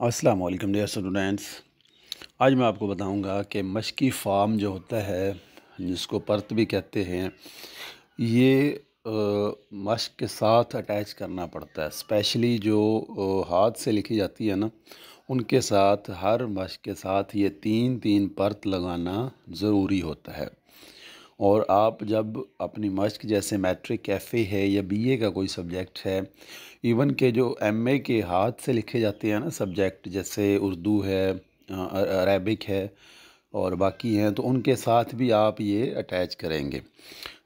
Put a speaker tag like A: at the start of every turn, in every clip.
A: अस्सलाम वालेकुम dear students आज मैं आपको बताऊँगा कि मशकी फार्म जो होता है, जिसको परत भी कहते हैं, ये मश्क के साथ अटैच करना पड़ता है। स्पेशली जो हाथ से लिखी जाती है ना, उनके साथ, हर मश्क के साथ ये तीन तीन परत लगाना ज़रूरी होता है। और आप जब अपनी मश्क जैसे मैट्रिक कैफ़े है या बीए का कोई सब्जेक्ट है, इवन के जो एमए के हाथ से लिखे जाते हैं ना सब्जेक्ट, जैसे उर्दू है अरबिक है और बाकी हैं तो उनके साथ भी आप ये अटैच करेंगे।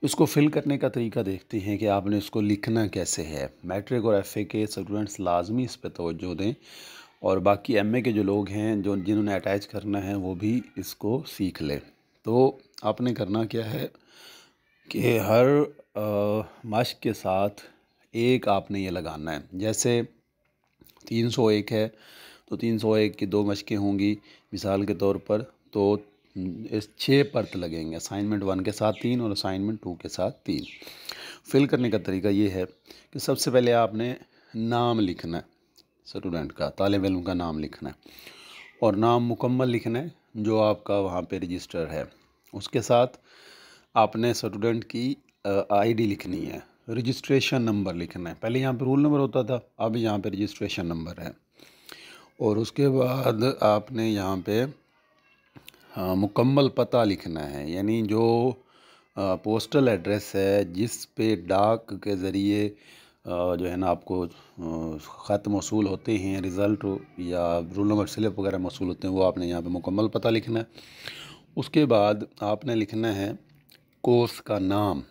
A: इसको फिल करने का तरीका देखते हैं कि आपने इसको लिखना कैसे है। मैट्रिक और एफ़ए के स्टूडेंट्स लाजमी इस पर तोज्जो दें और बाकी एमए के जो लोग हैं, जो जिन्होंने अटैच करना है, वो भी इसको सीख लें। तो आपने करना क्या है कि हर मश्क के साथ एक आपने ये लगाना है। जैसे 301 है तो 301 की दो मशकें होंगी मिसाल के तौर पर तो इस छः परत लगेंगे असाइनमेंट वन के साथ तीन और असाइनमेंट टू के साथ तीन। फिल करने का तरीका ये है कि सबसे पहले आपने नाम लिखना है स्टूडेंट का तालब इल्म का नाम लिखना है, और नाम मुकम्मल लिखना है जो आपका वहाँ पे रजिस्टर है। उसके साथ आपने स्टूडेंट की आईडी लिखनी है। रजिस्ट्रेशन नंबर लिखना है। पहले यहाँ पे रूल नंबर होता था, अब यहाँ पे रजिस्ट्रेशन नंबर है। और उसके बाद आपने यहाँ पे मुकम्मल पता लिखना है। यानी जो पोस्टल एड्रेस है, जिस पे डाक के ज़रिए जो है ना आपको ख़त मौसू होते हैं, रिज़ल्ट या रूल नंबर स्लिप वगैरह मौसू होते हैं, वो आपने यहाँ पे मुकम्मल पता लिखना है। उसके बाद आपने लिखना है कोर्स का नाम।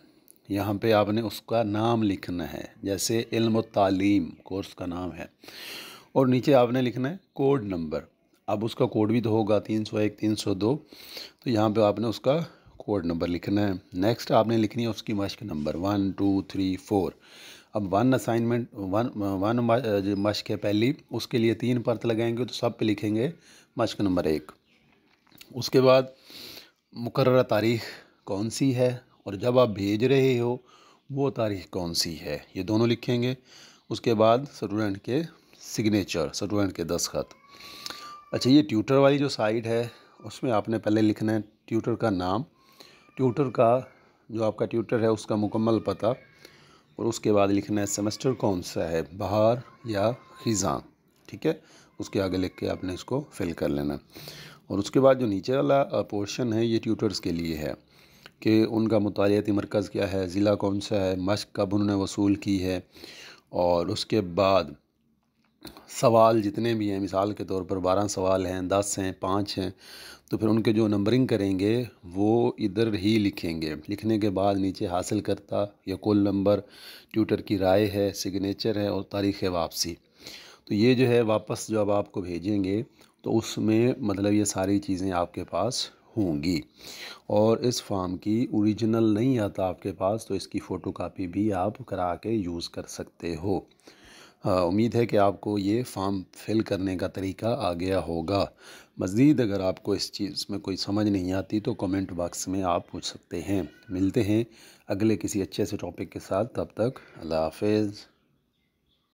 A: यहाँ पे आपने उसका नाम लिखना है, जैसे इल्म तालीम, कोर्स का नाम है। और नीचे आपने लिखना है कोड नंबर। अब उसका कोड भी तो होगा, तीन सौ एक, तीन सौ दो। तो यहाँ पे आपने उसका कोड नंबर लिखना है। नेक्स्ट आपने लिखनी है उसकी मश्क number, one, two, three, four. अब वन असाइनमेंट वन वन मश्क है पहली, उसके लिए तीन परत लगाएँगे तो सब पे लिखेंगे मश्क नंबर एक। उसके बाद मुकर तारीख़ कौन सी है, और जब आप भेज रहे हो, वो तारीख़ कौन सी है, ये दोनों लिखेंगे। उसके बाद स्टूडेंट के सिग्नेचर स्टूडेंट के दस्खत अच्छा ये ट्यूटर वाली जो साइड है, उसमें आपने पहले लिखना है ट्यूटर का नाम। ट्यूटर का, जो आपका ट्यूटर है, उसका मुकम्मल पता। और उसके बाद लिखना है, सेमेस्टर कौन सा है, बहार या ख़िज़ा? ठीक है? उसके आगे लिख के आपने इसको फिल कर लेना। और उसके बाद जो नीचे वाला पोर्शन है, ये ट्यूटर्स के लिए है कि उनका मुतालियाती मरकज़ क्या है, ज़िला कौन सा है, मश्क कब उन्होंने वसूल की है, और उसके बाद सवाल जितने भी हैं, मिसाल के तौर पर बारह सवाल हैं, दस हैं, पाँच हैं तो फिर उनके जो नंबरिंग करेंगे, वो इधर ही लिखेंगे। लिखने के बाद नीचे हासिल करता या कुल नंबर ट्यूटर की राय है सिग्नेचर है और तारीख़ वापसी। तो ये जो है वापस जब आपको भेजेंगे तो उसमें मतलब ये सारी चीज़ें आपके पास होंगी। और इस फार्म की ओरिजिनल नहीं आता आपके पास तो इसकी फ़ोटो कापी भी आप करा के यूज़ कर सकते हो। उम्मीद है कि आपको ये फॉर्म फिल करने का तरीका आ गया होगा। मज़ीद अगर आपको इस चीज़ में कोई समझ नहीं आती तो कमेंट बॉक्स में आप पूछ सकते हैं। मिलते हैं अगले किसी अच्छे से टॉपिक के साथ। तब तक अल्लाह हाफिज़।